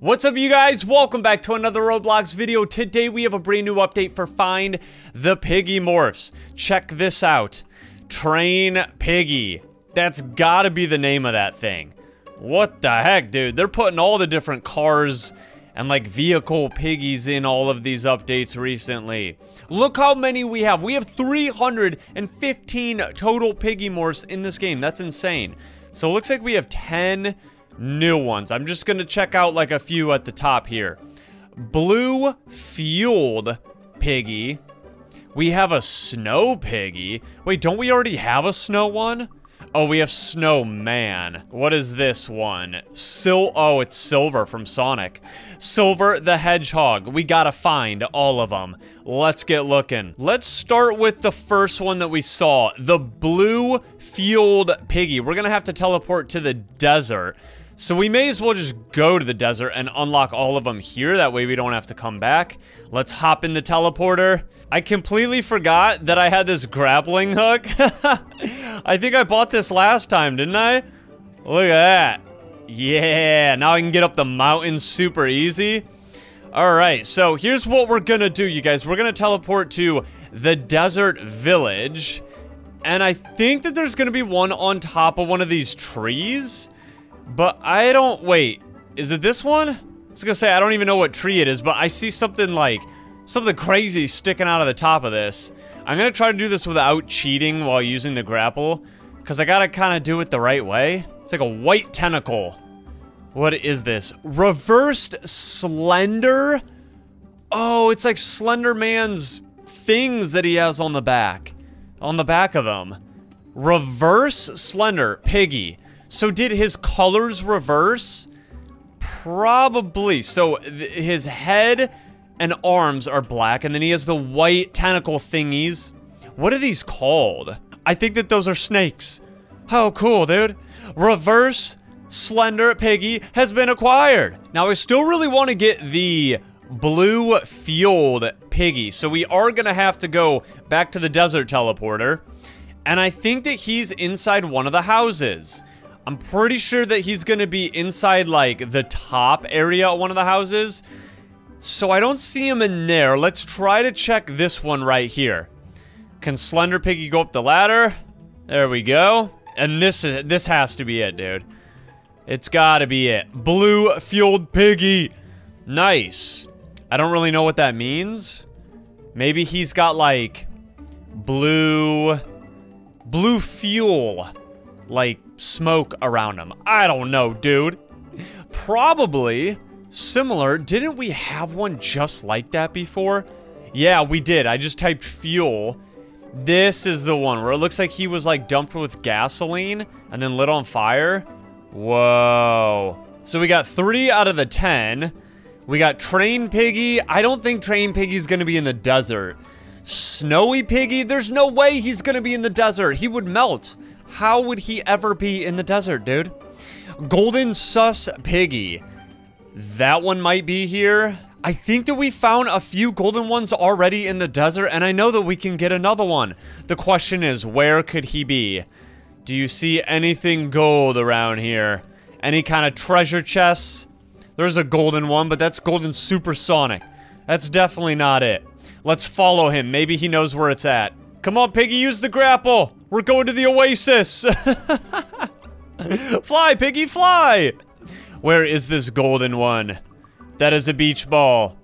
What's up you guys? Welcome back to another Roblox video. Today we have a brand new update for Find the Piggy Morphs. Check this out. Train Piggy. That's gotta be the name of that thing. What the heck, dude? They're putting all the different cars and like vehicle piggies in all of these updates recently. Look how many we have. We have 315 total piggy morphs in this game. That's insane. So it looks like we have 10 new ones. I'm just gonna check out like a few at the top here. Blue fueled piggy. We have a snow piggy. Wait, don't we already have a snow one? Oh, we have Snowman. What is this one? Sil- oh, it's Silver from Sonic. Silver the Hedgehog. We gotta find all of them. Let's get looking. Let's start with the first one that we saw. The blue fueled piggy. We're gonna have to teleport to the desert. So we may as well just go to the desert and unlock all of them here. That way we don't have to come back. Let's hop in the teleporter. I completely forgot that I had this grappling hook. I think I bought this last time, didn't I? Look at that. Yeah, now I can get up the mountain super easy. All right, so here's what we're gonna do, you guys. We're gonna teleport to the desert village. And I think that there's gonna be one on top of one of these trees. But I don't, wait, is it this one? I was gonna say, I don't even know what tree it is, but I see something like, something crazy sticking out of the top of this. I'm gonna try to do this without cheating while using the grapple, because I gotta kind of do it the right way. It's like a white tentacle. What is this? Reversed Slender? Oh, it's like Slender Man's things that he has on the back. On the back of him. Reverse Slender. Piggy. So did his colors reverse? Probably. So his head and arms are black, and then he has the white tentacle thingies. What are these called? I think that those are snakes. How cool, dude. Reverse Slender Piggy has been acquired. Now, I still really want to get the blue fueled piggy, so we are going to have to go back to the desert teleporter. And I think that he's inside one of the houses. I'm pretty sure that he's gonna be inside, like, the top area of one of the houses. So I don't see him in there. Let's try to check this one right here. Can Slender Piggy go up the ladder? There we go. And this is this has to be it, dude. It's gotta be it. Blue fueled piggy. Nice. I don't really know what that means. Maybe he's got like blue blue fuel like smoke around him. I don't know, dude. Probably similar. Didn't we have one just like that before? Yeah, we did. I just typed fuel. This is the one where it looks like he was like dumped with gasoline and then lit on fire. Whoa. So we got three out of the 10. We got Train Piggy. I don't think Train Piggy's gonna be in the desert. Snowy Piggy, there's no way he's gonna be in the desert. He would melt. How would he ever be in the desert, dude? Golden Sus Piggy. That one might be here. I think that we found a few golden ones already in the desert, and I know that we can get another one. The question is, where could he be? Do you see anything gold around here? Any kind of treasure chests? There's a golden one, but that's golden supersonic. That's definitely not it. Let's follow him. Maybe he knows where it's at. Come on, Piggy, use the grapple. We're going to the oasis. fly, Piggy, fly. Where is this golden one? That is a beach ball.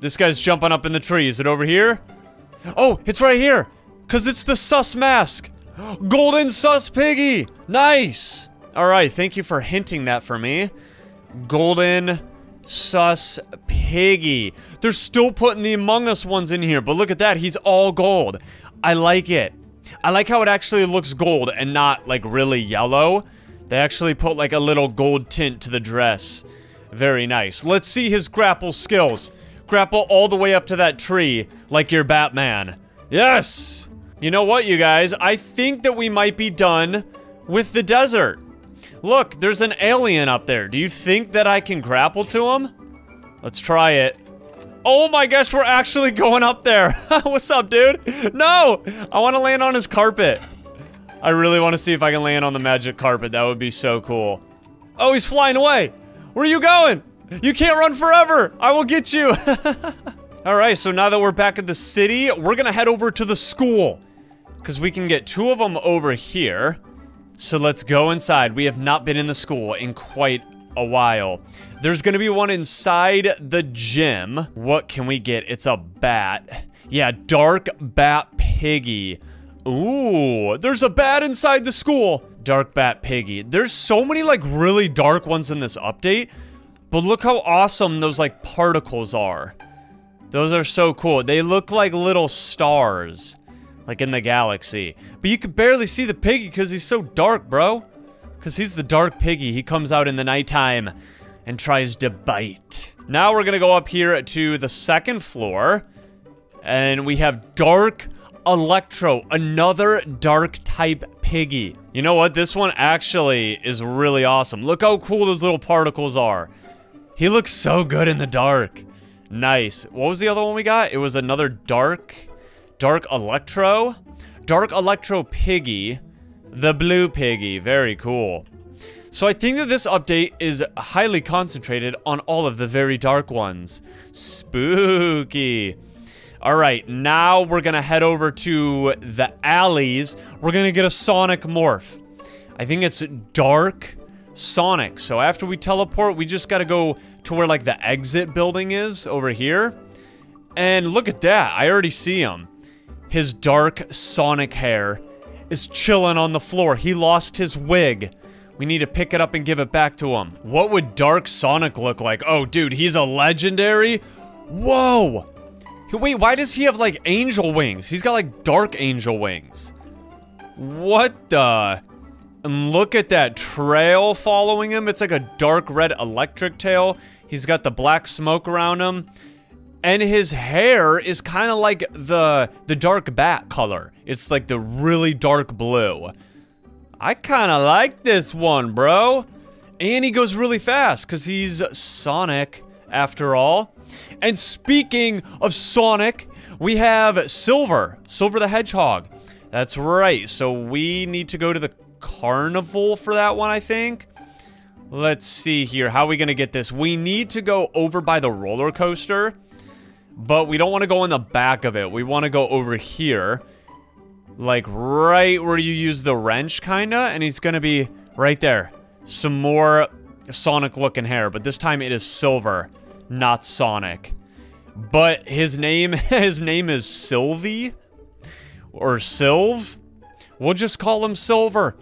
This guy's jumping up in the tree. Is it over here? Oh, it's right here. Because it's the sus mask. Golden sus piggy. Nice. All right, thank you for hinting that for me. Golden sus piggy. They're still putting the Among Us ones in here, but look at that. He's all gold. I like it. I like how it actually looks gold and not like really yellow. They actually put like a little gold tint to the dress. Very nice. Let's see his grapple skills. Grapple all the way up to that tree like you're Batman. Yes! You know what, you guys? I think that we might be done with the desert. Look, there's an alien up there. Do you think that I can grapple to him? Let's try it. Oh my gosh, we're actually going up there. What's up, dude? No! I want to land on his carpet. I really want to see if I can land on the magic carpet. That would be so cool. Oh, he's flying away. Where are you going? You can't run forever! I will get you! Alright, so now that we're back at the city, we're gonna head over to the school. Because we can get two of them over here. So let's go inside. We have not been in the school in quite a while. There's gonna be one inside the gym. What can we get? It's a bat. Yeah, dark bat piggy. Ooh, there's a bat inside the school. Dark bat piggy. There's so many like really dark ones in this update. But look how awesome those like particles are. Those are so cool. They look like little stars. Like in the galaxy. But you can barely see the piggy because he's so dark, bro. Because he's the dark piggy. He comes out in the nighttime and tries to bite. Now we're going to go up here to the second floor. And we have Dark Electro. Another dark type piggy. You know what? This one actually is really awesome. Look how cool those little particles are. He looks so good in the dark. Nice. What was the other one we got? It was another dark... Dark Electro? Dark Electro Piggy. The Blue Piggy. Very cool. So I think that this update is highly concentrated on all of the very dark ones. Spooky. All right, now we're to head over to the alleys. We're to get a Sonic morph. I think it's Dark Sonic. So after we teleport, we just got to go to where like the exit building is over here. And look at that. I already see him. His dark Sonic hair is chilling on the floor. He lost his wig. We need to pick it up and give it back to him. What would Dark Sonic look like? Oh, dude, he's a legendary? Whoa! Wait, why does he have, like, angel wings? He's got, like, dark angel wings. What the... And look at that trail following him. It's like a dark red electric tail. He's got the black smoke around him. And his hair is kind of like the the dark bat color. It's like the really dark blue. I kind of like this one, bro. And he goes really fast because he's Sonic after all. And speaking of Sonic, we have Silver. Silver the Hedgehog. That's right. So we need to go to the carnival for that one, I think. Let's see here. How are we going to get this? We need to go over by the roller coaster. But we don't want to go in the back of it. We want to go over here. Like right where you use the wrench, kind of. And he's going to be right there. Some more Sonic looking hair. But this time it is silver, not Sonic. But his name, his name is Sylvie. Or Sylv. We'll just call him Silver.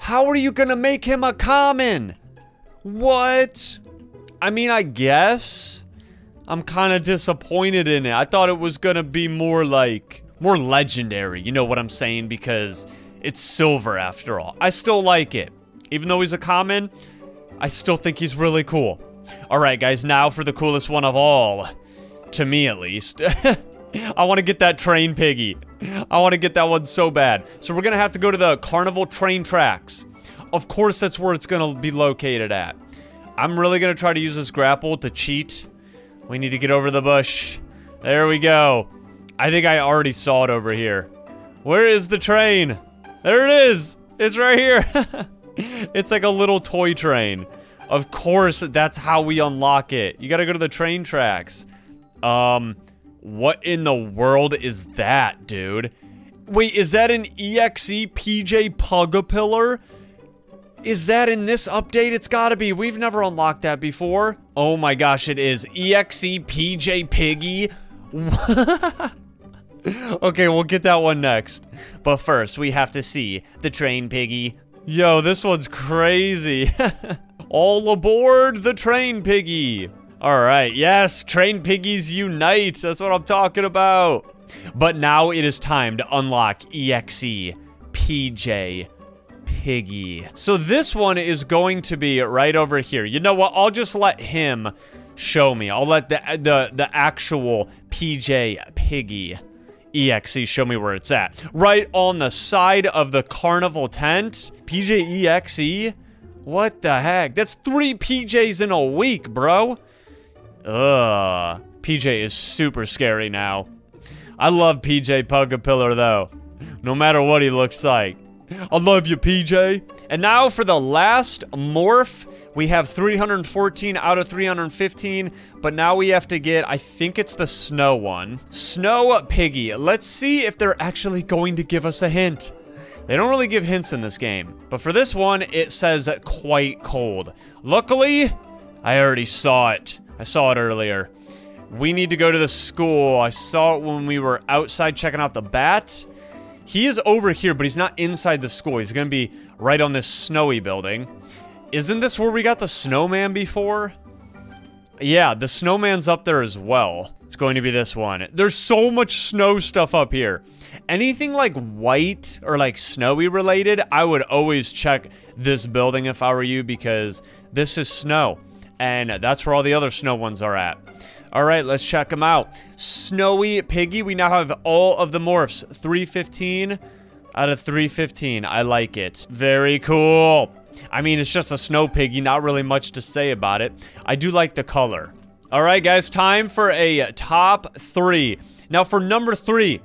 How are you going to make him a common? What? I mean, I guess... I'm kind of disappointed in it. I thought it was going to be more like, more legendary. You know what I'm saying? Because it's silver after all. I still like it. Even though he's a common, I still think he's really cool. All right, guys, now for the coolest one of all. To me, at least. I want to get that train piggy. I want to get that one so bad. So we're going to have to go to the carnival train tracks. Of course, that's where it's going to be located at. I'm really going to try to use this grapple to cheat we need to get over the bush. There we go. I think I already saw it over here. Where is the train? There it is. It's right here. it's like a little toy train. Of course, that's how we unlock it. You gotta go to the train tracks. Um, what in the world is that, dude? Wait, is that an EXE PJ Pugapillar? Is that in this update? It's gotta be. We've never unlocked that before. Oh my gosh, it is. EXE PJ Piggy. okay, we'll get that one next. But first, we have to see the train piggy. Yo, this one's crazy. All aboard the train piggy. All right, yes, train piggies unite. That's what I'm talking about. But now it is time to unlock EXE PJ Piggy. So this one is going to be right over here. You know what? I'll just let him show me. I'll let the the the actual PJ Piggy EXE show me where it's at. Right on the side of the carnival tent. PJ EXE? What the heck? That's three PJs in a week, bro. Ugh. PJ is super scary now. I love PJ Pugapillar, though. No matter what he looks like. I love you, PJ. And now for the last morph. We have 314 out of 315, but now we have to get, I think it's the snow one. Snow Piggy. Let's see if they're actually going to give us a hint. They don't really give hints in this game. But for this one, it says quite cold. Luckily, I already saw it. I saw it earlier. We need to go to the school. I saw it when we were outside checking out the bat. He is over here, but he's not inside the school. He's going to be right on this snowy building. Isn't this where we got the snowman before? Yeah, the snowman's up there as well. It's going to be this one. There's so much snow stuff up here. Anything like white or like snowy related, I would always check this building if I were you because this is snow. And that's where all the other snow ones are at. All right, let's check them out. Snowy Piggy, we now have all of the morphs. 315 out of 315. I like it. Very cool. I mean, it's just a snow piggy, not really much to say about it. I do like the color. All right, guys, time for a top three. Now, for number three,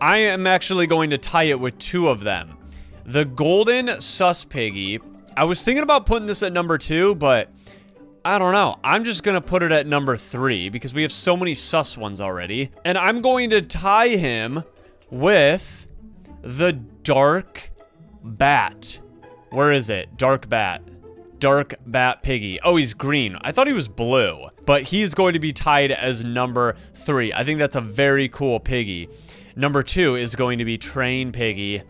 I am actually going to tie it with two of them. The Golden Sus Piggy. I was thinking about putting this at number two, but I don't know. I'm just to put it at number three because we have so many sus ones already. And I'm going to tie him with the Dark Bat. Where is it? Dark Bat. Dark Bat Piggy. Oh, he's green. I thought he was blue. But he's going to be tied as number three. I think that's a very cool piggy. Number two is going to be Train Piggy.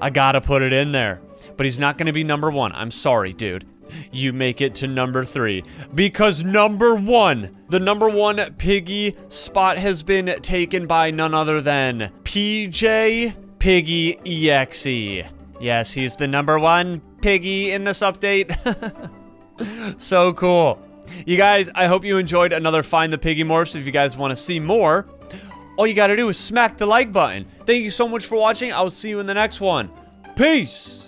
I gotta put it in there. But he's not gonna be number one. I'm sorry, dude. You make it to number three. Because number one, the number one piggy spot has been taken by none other than PJ Piggy EXE. Yes, he's the number one piggy in this update. so cool. You guys, I hope you enjoyed another Find the Piggy Morphs. If you guys want to see more, all you got to do is smack the like button. Thank you so much for watching. I will see you in the next one. Peace.